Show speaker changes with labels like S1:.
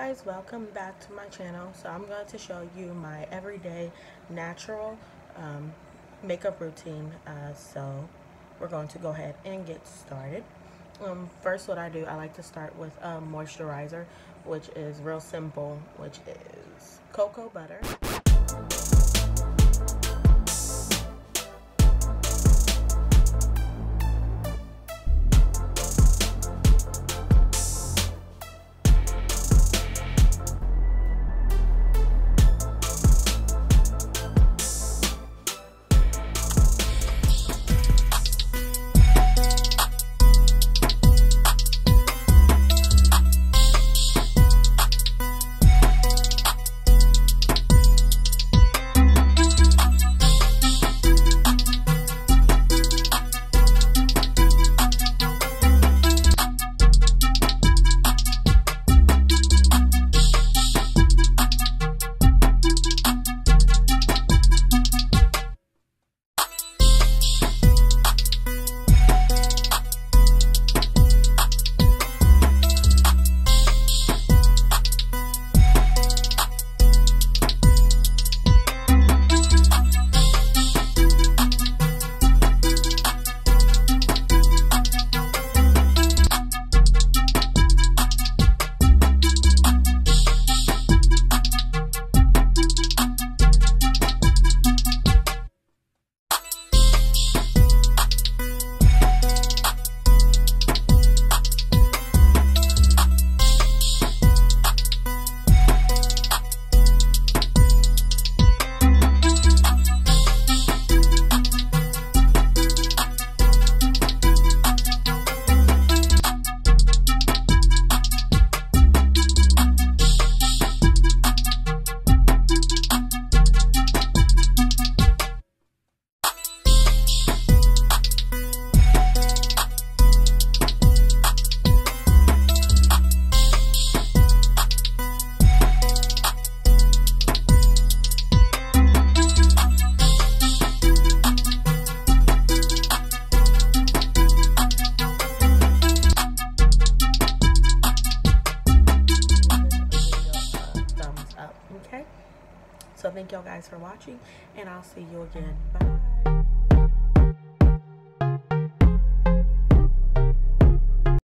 S1: guys welcome back to my channel. So i'm going to show you my everyday natural um, makeup routine. Uh, so we're going to go ahead and get started. Um, first what i do i like to start with a moisturizer which is real simple which is cocoa butter okay? So thank y'all guys for watching and i'll see you again. Bye